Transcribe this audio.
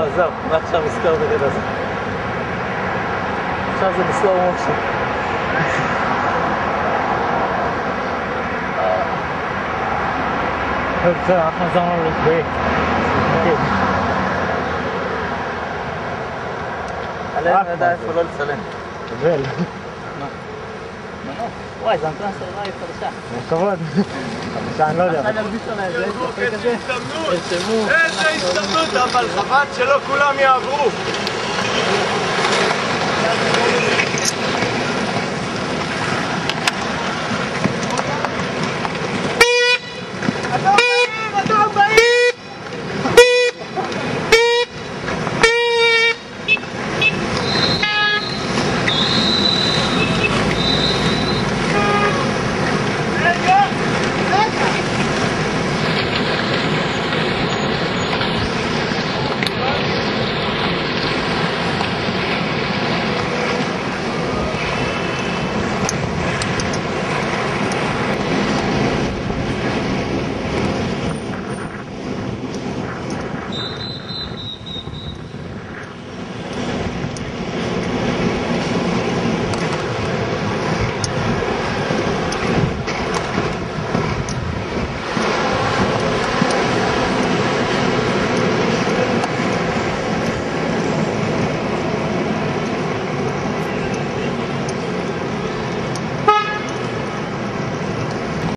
זהו, ועכשיו נזכר בקטע הזה. עכשיו זה בסלואו מושן. בסדר, אנחנו חזרנו לפרויקט. עלינו ידע איפה לא לצלם. קבל. וואי, זה אנטנה סלולרית חדשה. כבוד. עכשיו אני לא יודע. איזה הזדמנות, אבל חבל שלא כולם יעברו.